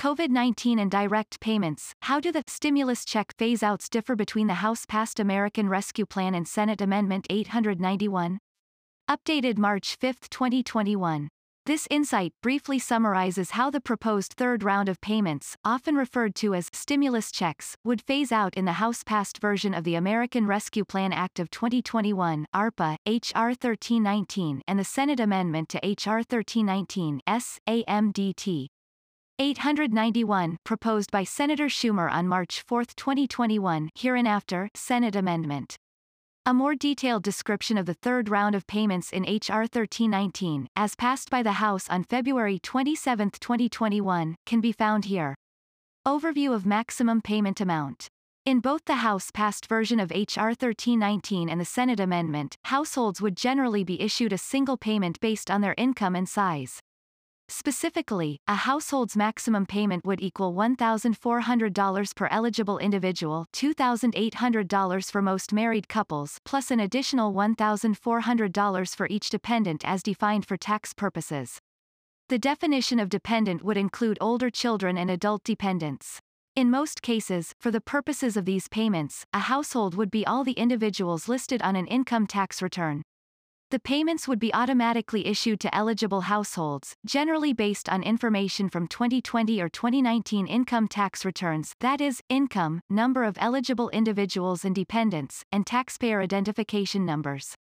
COVID-19 and direct payments, how do the stimulus check phase-outs differ between the House-passed American Rescue Plan and Senate Amendment 891? Updated March 5, 2021. This insight briefly summarizes how the proposed third round of payments, often referred to as stimulus checks, would phase out in the House-passed version of the American Rescue Plan Act of 2021 ARPA, H.R. 1319 and the Senate amendment to H.R. 1319 S.A.M.D.T. 891 proposed by Senator Schumer on March 4, 2021 hereinafter, Senate amendment. A more detailed description of the third round of payments in H.R. 1319, as passed by the House on February 27, 2021, can be found here. Overview of maximum payment amount. In both the House-passed version of H.R. 1319 and the Senate amendment, households would generally be issued a single payment based on their income and size. Specifically, a household's maximum payment would equal $1,400 per eligible individual $2,800 for most married couples plus an additional $1,400 for each dependent as defined for tax purposes. The definition of dependent would include older children and adult dependents. In most cases, for the purposes of these payments, a household would be all the individuals listed on an income tax return. The payments would be automatically issued to eligible households, generally based on information from 2020 or 2019 income tax returns that is, income, number of eligible individuals and dependents, and taxpayer identification numbers.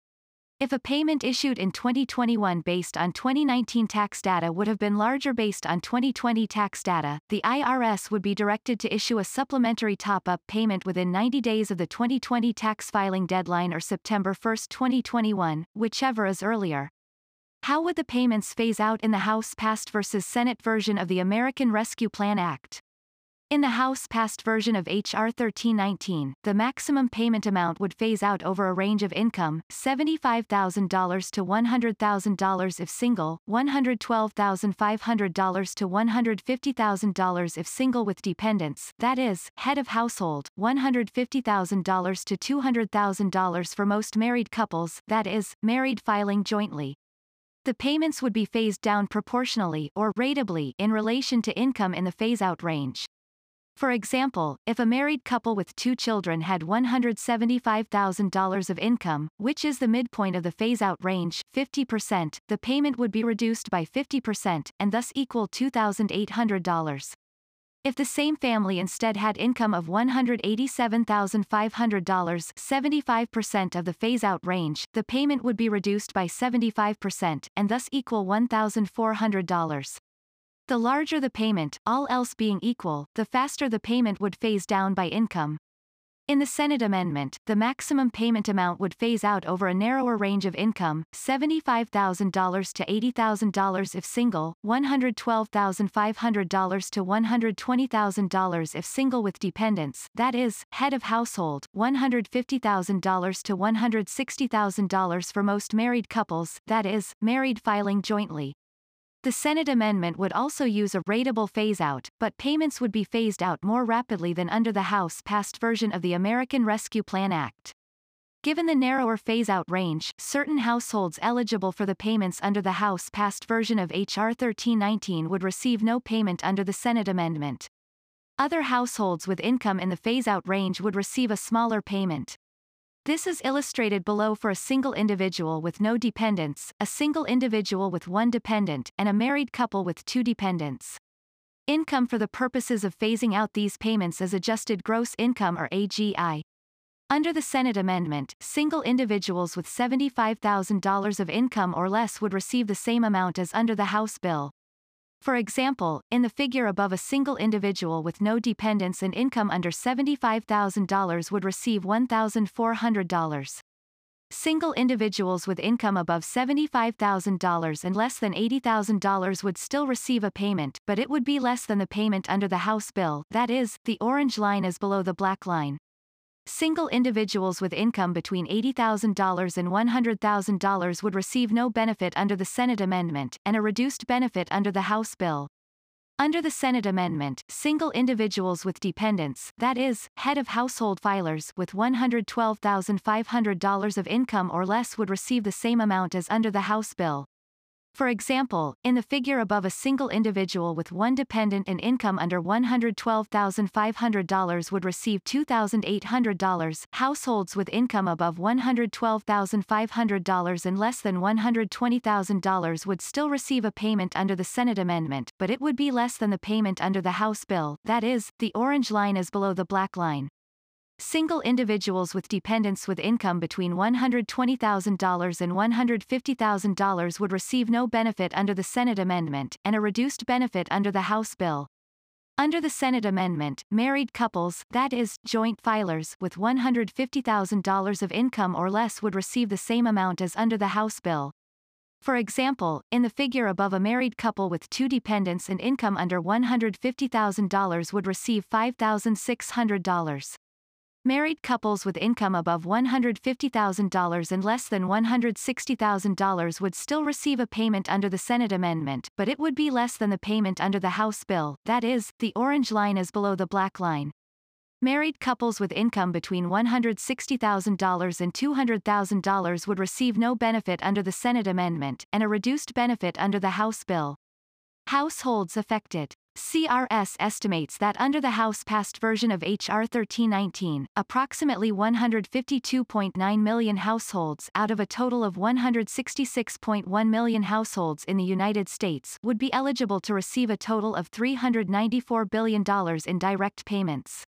If a payment issued in 2021 based on 2019 tax data would have been larger based on 2020 tax data, the IRS would be directed to issue a supplementary top-up payment within 90 days of the 2020 tax filing deadline or September 1, 2021, whichever is earlier. How would the payments phase out in the House-passed versus Senate version of the American Rescue Plan Act? In the House-passed version of H.R. 1319, the maximum payment amount would phase out over a range of income, $75,000 to $100,000 if single, $112,500 to $150,000 if single with dependents, that is, head of household, $150,000 to $200,000 for most married couples, that is, married filing jointly. The payments would be phased down proportionally or ratably in relation to income in the phase-out range. For example, if a married couple with two children had $175,000 of income, which is the midpoint of the phase-out range 50%, the payment would be reduced by 50%, and thus equal $2,800. If the same family instead had income of $187,500 75% of the phase-out range, the payment would be reduced by 75%, and thus equal $1,400. The larger the payment, all else being equal, the faster the payment would phase down by income. In the Senate amendment, the maximum payment amount would phase out over a narrower range of income, $75,000 to $80,000 if single, $112,500 to $120,000 if single with dependents, that is, head of household, $150,000 to $160,000 for most married couples, that is, married filing jointly. The Senate amendment would also use a rateable phase-out, but payments would be phased out more rapidly than under the House-passed version of the American Rescue Plan Act. Given the narrower phase-out range, certain households eligible for the payments under the House-passed version of H.R. 1319 would receive no payment under the Senate amendment. Other households with income in the phase-out range would receive a smaller payment. This is illustrated below for a single individual with no dependents, a single individual with one dependent, and a married couple with two dependents. Income for the purposes of phasing out these payments is adjusted gross income or AGI. Under the Senate amendment, single individuals with $75,000 of income or less would receive the same amount as under the House bill, for example, in the figure above a single individual with no dependents and income under $75,000 would receive $1,400. Single individuals with income above $75,000 and less than $80,000 would still receive a payment, but it would be less than the payment under the House bill, that is, the orange line is below the black line. Single individuals with income between $80,000 and $100,000 would receive no benefit under the Senate amendment, and a reduced benefit under the House bill. Under the Senate amendment, single individuals with dependents, that is, head of household filers with $112,500 of income or less would receive the same amount as under the House bill. For example, in the figure above a single individual with one dependent and income under $112,500 would receive $2,800, households with income above $112,500 and less than $120,000 would still receive a payment under the Senate amendment, but it would be less than the payment under the House bill, that is, the orange line is below the black line. Single individuals with dependents with income between $120,000 and $150,000 would receive no benefit under the Senate amendment, and a reduced benefit under the House bill. Under the Senate amendment, married couples, that is, joint filers, with $150,000 of income or less would receive the same amount as under the House bill. For example, in the figure above a married couple with two dependents and income under $150,000 would receive $5,600. Married couples with income above $150,000 and less than $160,000 would still receive a payment under the Senate amendment, but it would be less than the payment under the House bill, that is, the orange line is below the black line. Married couples with income between $160,000 and $200,000 would receive no benefit under the Senate amendment, and a reduced benefit under the House bill. Households affected. CRS estimates that under the House-passed version of H.R. 1319, approximately 152.9 million households out of a total of 166.1 million households in the United States would be eligible to receive a total of $394 billion in direct payments.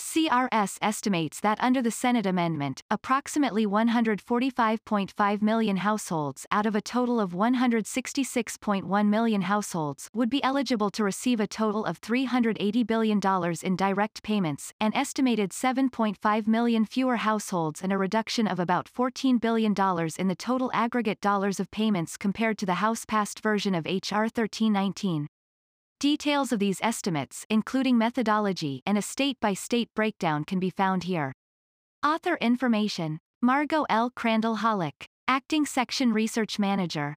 CRS estimates that under the Senate amendment, approximately 145.5 million households out of a total of 166.1 million households would be eligible to receive a total of $380 billion in direct payments, an estimated 7.5 million fewer households and a reduction of about $14 billion in the total aggregate dollars of payments compared to the House-passed version of H.R. 1319. Details of these estimates, including methodology and a state-by-state breakdown can be found here. Author information. Margot L. Crandall Hollick, Acting Section Research Manager.